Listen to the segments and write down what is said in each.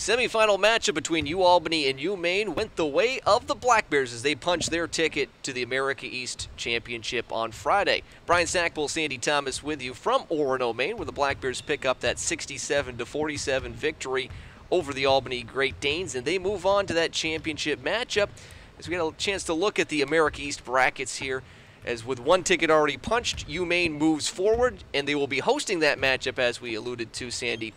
Semifinal matchup between U Albany and U Maine went the way of the Black Bears as they punched their ticket to the America East Championship on Friday. Brian Stackpole, Sandy Thomas with you from Orono, Maine, where the Black Bears pick up that 67-47 victory over the Albany Great Danes, and they move on to that championship matchup. As we get a chance to look at the America East brackets here, as with one ticket already punched, UMaine moves forward, and they will be hosting that matchup, as we alluded to, Sandy,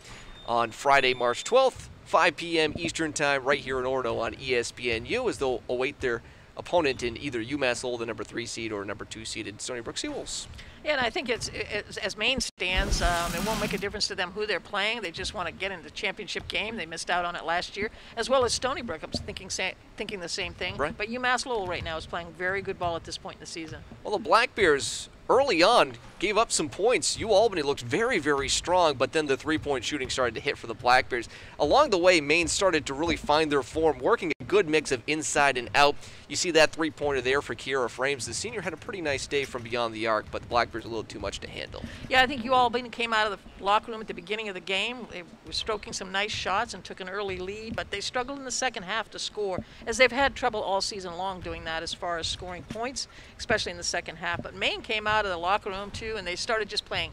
on Friday, March 12th 5 p.m. Eastern Time right here in Orono on ESPNU as they'll await their opponent in either UMass Lowell, the number three seed, or number two seeded Stony Brook Seawolves. Yeah, and I think it's, it's as Maine stands, um, it won't make a difference to them who they're playing. They just want to get into the championship game. They missed out on it last year, as well as Stony Brook. I'm thinking thinking the same thing. Right. But UMass Lowell right now is playing very good ball at this point in the season. Well, the Black Bears early on gave up some points. U Albany looked very, very strong, but then the three-point shooting started to hit for the Black Bears. Along the way, Maine started to really find their form, working good mix of inside and out. You see that three-pointer there for Kyara Frames. The senior had a pretty nice day from beyond the arc, but the Black Bears a little too much to handle. Yeah, I think U Albany came out of the locker room at the beginning of the game. They were stroking some nice shots and took an early lead, but they struggled in the second half to score, as they've had trouble all season long doing that as far as scoring points, especially in the second half. But Maine came out of the locker room too, and they started just playing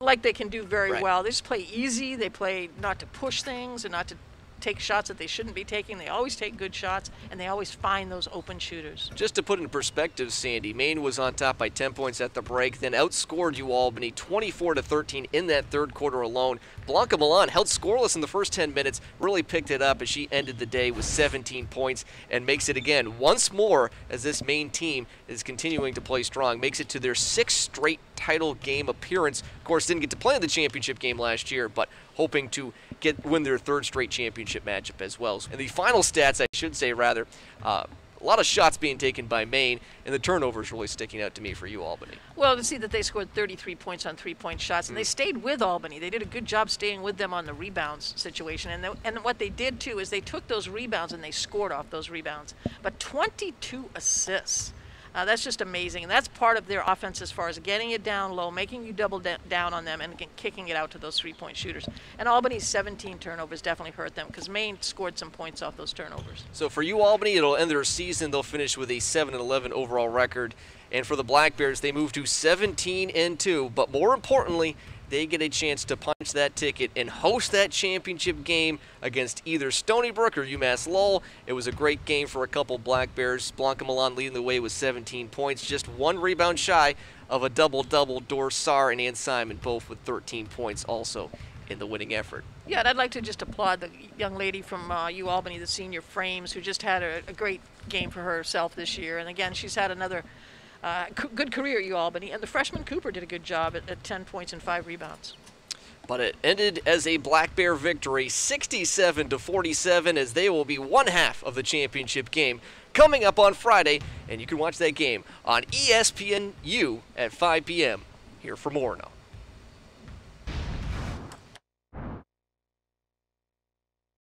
like they can do very right. well. They just play easy. They play not to push things and not to take shots that they shouldn't be taking. They always take good shots, and they always find those open shooters. Just to put in perspective, Sandy, Maine was on top by 10 points at the break, then outscored U Albany 24 to 13 in that third quarter alone. Blanca Millan held scoreless in the first 10 minutes, really picked it up as she ended the day with 17 points and makes it again once more as this Maine team is continuing to play strong. Makes it to their sixth straight title game appearance. Of course, didn't get to play in the championship game last year, but hoping to get win their third straight championship matchup as well. And the final stats, I should say, rather, uh, a lot of shots being taken by Maine, and the turnovers really sticking out to me for you, Albany. Well, to see that they scored 33 points on three-point shots, and mm. they stayed with Albany. They did a good job staying with them on the rebounds situation. And, the, and what they did, too, is they took those rebounds and they scored off those rebounds. But 22 assists. Uh, that's just amazing. And that's part of their offense as far as getting it down low, making you double down on them, and kicking it out to those three point shooters. And Albany's 17 turnovers definitely hurt them because Maine scored some points off those turnovers. So for you, Albany, it'll end their season. They'll finish with a 7 11 overall record. And for the Black Bears, they move to 17 and 2. But more importantly, they get a chance to punch that ticket and host that championship game against either Stony Brook or UMass Lowell. It was a great game for a couple Black Bears. Blanca Millan leading the way with 17 points, just one rebound shy of a double-double. Dor Saar and Anne Simon both with 13 points also in the winning effort. Yeah, and I'd like to just applaud the young lady from uh, the senior Frames, who just had a, a great game for herself this year. And again, she's had another uh, good career at U Albany, and the freshman Cooper did a good job at, at 10 points and five rebounds. But it ended as a Black Bear victory, 67 to 47, as they will be one half of the championship game coming up on Friday, and you can watch that game on ESPNU at 5 p.m. here from Orono.